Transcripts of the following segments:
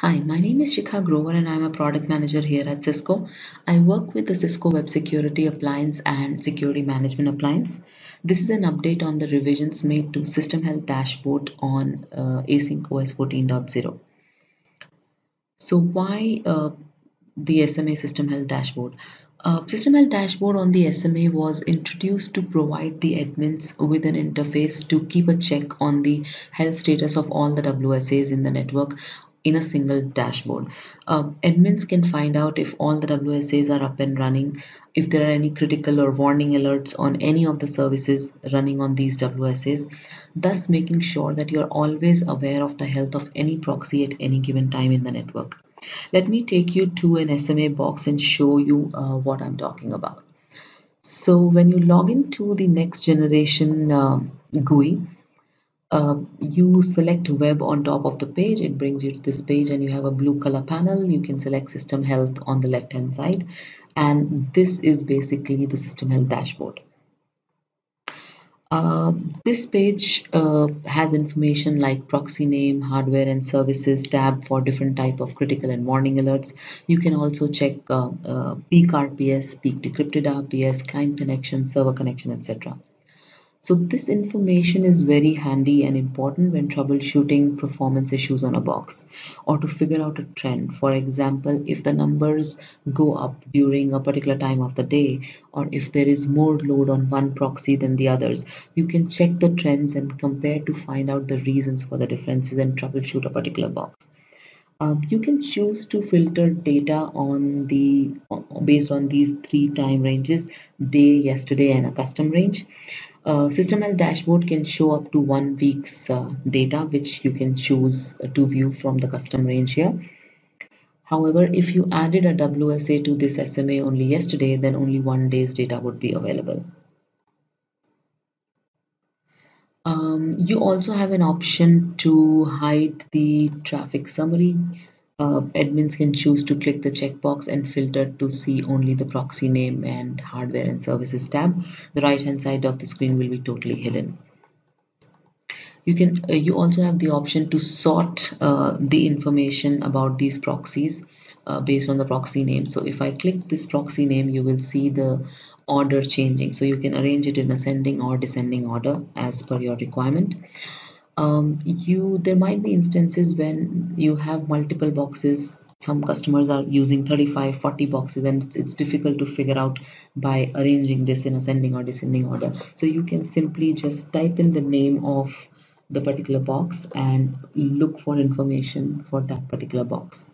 Hi, my name is Shikha Grover and I'm a product manager here at Cisco. I work with the Cisco Web Security Appliance and Security Management Appliance. This is an update on the revisions made to System Health Dashboard on uh, Async OS 14.0. So why uh, the SMA System Health Dashboard? Uh, System Health Dashboard on the SMA was introduced to provide the admins with an interface to keep a check on the health status of all the WSAs in the network in a single dashboard. Um, admins can find out if all the WSAs are up and running, if there are any critical or warning alerts on any of the services running on these WSAs, thus making sure that you're always aware of the health of any proxy at any given time in the network. Let me take you to an SMA box and show you uh, what I'm talking about. So when you log into the next generation uh, GUI, uh, you select web on top of the page it brings you to this page and you have a blue color panel you can select system health on the left hand side and this is basically the system health dashboard uh, this page uh, has information like proxy name, hardware and services tab for different type of critical and warning alerts. You can also check uh, uh peak RPS, peak decrypted RPS, client connection, server connection, etc. So this information is very handy and important when troubleshooting performance issues on a box or to figure out a trend. For example, if the numbers go up during a particular time of the day or if there is more load on one proxy than the others, you can check the trends and compare to find out the reasons for the differences and troubleshoot a particular box. Um, you can choose to filter data on the based on these three time ranges day yesterday and a custom range uh, system dashboard can show up to one week's uh, data which you can choose uh, to view from the custom range here however if you added a WSA to this SMA only yesterday then only one day's data would be available um, you also have an option to hide the traffic summary. Uh, admins can choose to click the checkbox and filter to see only the proxy name and hardware and services tab. The right hand side of the screen will be totally hidden. You can uh, you also have the option to sort uh, the information about these proxies uh, based on the proxy name. So if I click this proxy name, you will see the order changing so you can arrange it in ascending or descending order as per your requirement um, you there might be instances when you have multiple boxes. Some customers are using 35 40 boxes and it's, it's difficult to figure out by arranging this in ascending or descending order. So you can simply just type in the name of the particular box and look for information for that particular box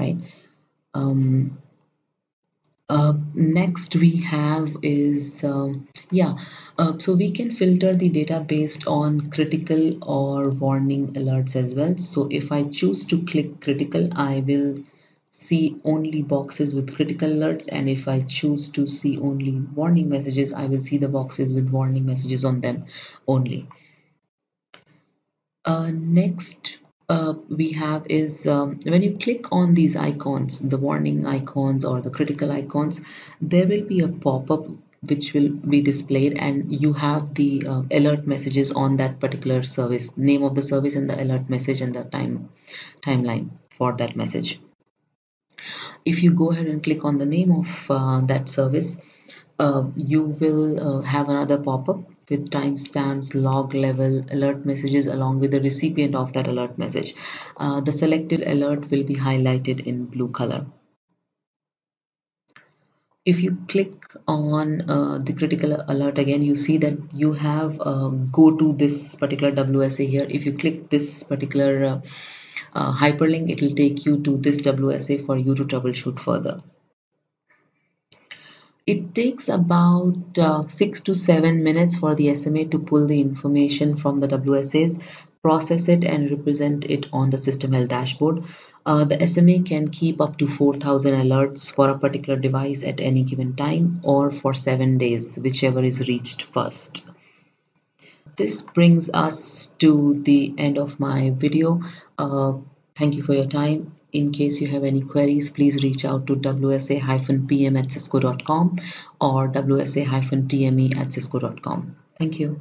right? Um, uh, next we have is um, yeah uh, so we can filter the data based on critical or warning alerts as well. So if I choose to click critical I will see only boxes with critical alerts. And if I choose to see only warning messages I will see the boxes with warning messages on them only. Uh, next uh, we have is um, when you click on these icons, the warning icons or the critical icons, there will be a pop-up which will be displayed and you have the uh, alert messages on that particular service, name of the service and the alert message and the time timeline for that message. If you go ahead and click on the name of uh, that service, uh, you will uh, have another pop-up with timestamps, log level, alert messages along with the recipient of that alert message. Uh, the selected alert will be highlighted in blue color. If you click on uh, the critical alert again, you see that you have uh, go to this particular WSA here. If you click this particular uh, uh, hyperlink, it will take you to this WSA for you to troubleshoot further. It takes about uh, six to seven minutes for the SMA to pull the information from the WSAs, process it and represent it on the system health dashboard. Uh, the SMA can keep up to 4000 alerts for a particular device at any given time or for seven days, whichever is reached first. This brings us to the end of my video. Uh, thank you for your time in case you have any queries, please reach out to wsa-pm at cisco.com or wsa-tme at cisco.com. Thank you.